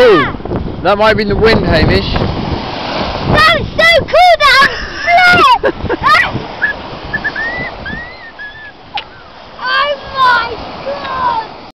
Oh, that might have been the wind, Hamish.